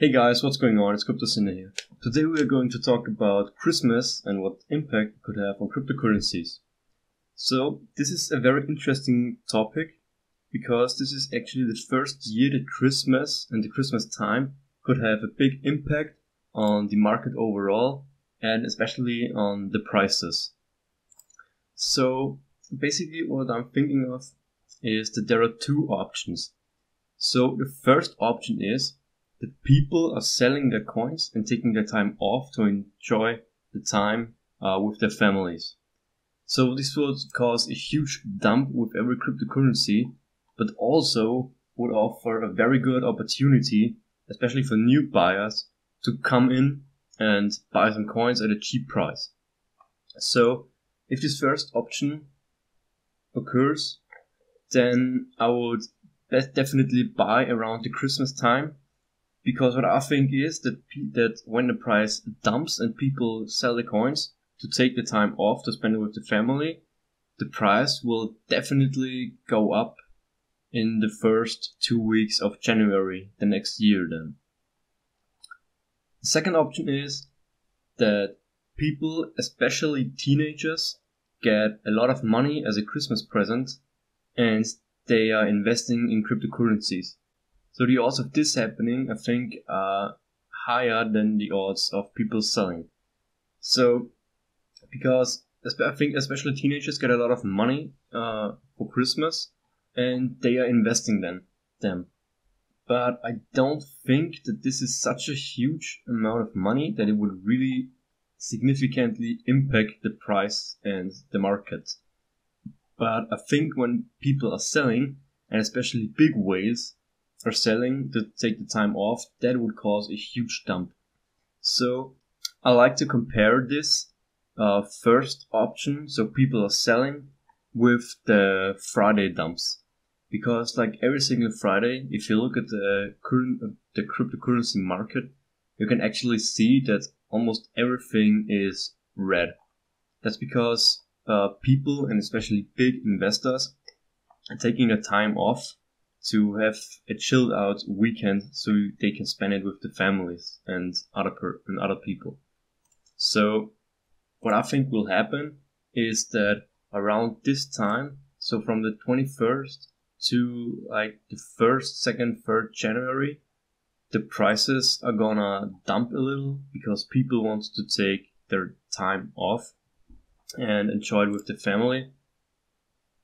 Hey guys, what's going on? It's Crypto Sinner here. Today we are going to talk about Christmas and what impact it could have on cryptocurrencies. So, this is a very interesting topic because this is actually the first year that Christmas and the Christmas time could have a big impact on the market overall and especially on the prices. So, basically, what I'm thinking of is that there are two options. So, the first option is that people are selling their coins and taking their time off to enjoy the time uh, with their families. So this would cause a huge dump with every cryptocurrency, but also would offer a very good opportunity, especially for new buyers, to come in and buy some coins at a cheap price. So if this first option occurs, then I would definitely buy around the Christmas time because what I think is that that when the price dumps and people sell the coins to take the time off to spend it with the family, the price will definitely go up in the first two weeks of January the next year. Then the second option is that people, especially teenagers, get a lot of money as a Christmas present and they are investing in cryptocurrencies. So the odds of this happening, I think, are higher than the odds of people selling. So, because I think especially teenagers get a lot of money uh, for Christmas, and they are investing then them. But I don't think that this is such a huge amount of money that it would really significantly impact the price and the market. But I think when people are selling, and especially big whales, are selling to take the time off, that would cause a huge dump. So I like to compare this uh, first option, so people are selling, with the Friday dumps. Because like every single Friday, if you look at the current the cryptocurrency market, you can actually see that almost everything is red. That's because uh, people and especially big investors are taking the time off to have a chilled out weekend so they can spend it with the families and other per- and other people. So what I think will happen is that around this time, so from the 21st to like the 1st, 2nd, 3rd January, the prices are gonna dump a little because people want to take their time off and enjoy it with the family.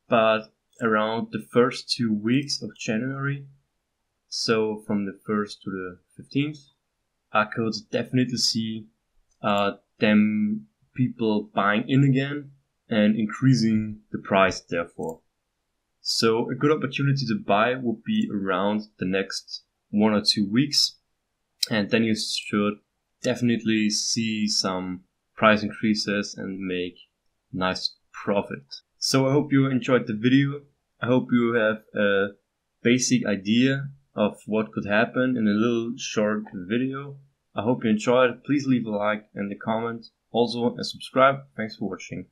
But around the first two weeks of January, so from the 1st to the 15th, I could definitely see uh, them people buying in again and increasing the price therefore. So a good opportunity to buy would be around the next one or two weeks and then you should definitely see some price increases and make nice profit. So I hope you enjoyed the video. I hope you have a basic idea of what could happen in a little short video. I hope you enjoyed. Please leave a like and a comment. Also, and subscribe. Thanks for watching.